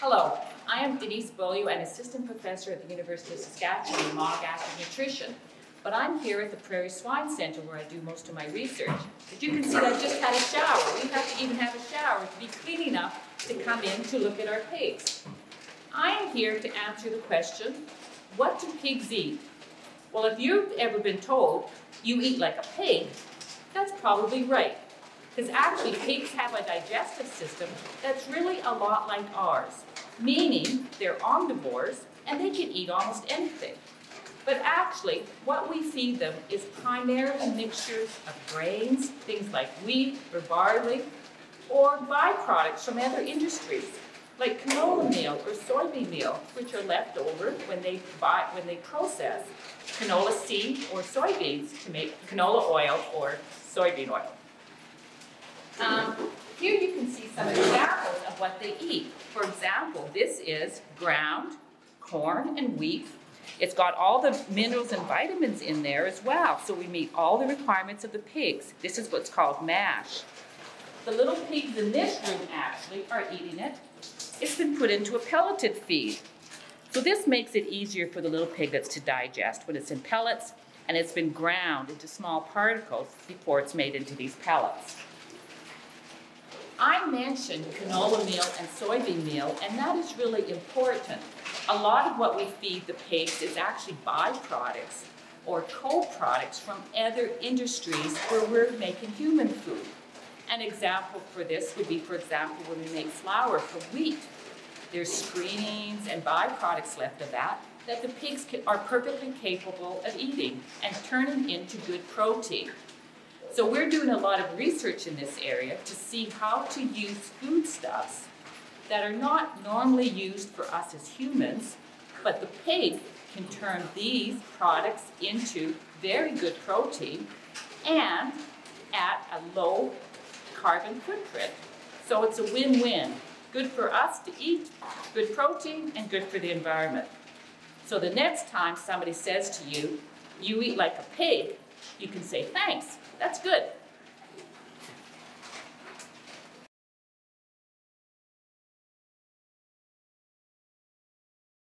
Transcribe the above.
Hello, I am Denise Beaulieu, an assistant professor at the University of Saskatchewan in monogastric nutrition. But I'm here at the Prairie Swine Center where I do most of my research. As you can see, I just had a shower. We have to even have a shower to be clean enough to come in to look at our pigs. I am here to answer the question, what do pigs eat? Well, if you've ever been told you eat like a pig, that's probably right. Because actually, pigs have a digestive system that's really a lot like ours, meaning they're omnivores and they can eat almost anything. But actually, what we feed them is primarily mixtures of grains, things like wheat or barley, or byproducts from other industries, like canola meal or soybean meal, which are left over when they buy, when they process canola seed or soybeans to make canola oil or soybean oil. Um, here you can see some examples of what they eat. For example, this is ground corn and wheat. It's got all the minerals and vitamins in there as well, so we meet all the requirements of the pigs. This is what's called mash. The little pigs in this room actually are eating it. It's been put into a pelleted feed. So this makes it easier for the little piglets to digest when it's in pellets and it's been ground into small particles before it's made into these pellets. I mentioned canola meal and soybean meal, and that is really important. A lot of what we feed the pigs is actually byproducts or co-products from other industries where we're making human food. An example for this would be, for example, when we make flour from wheat. There's screenings and byproducts left of that that the pigs are perfectly capable of eating and turning into good protein. So we're doing a lot of research in this area to see how to use foodstuffs that are not normally used for us as humans, but the pig can turn these products into very good protein and at a low carbon footprint. So it's a win-win. Good for us to eat, good protein, and good for the environment. So the next time somebody says to you, you eat like a pig, you can say, thanks, that's good.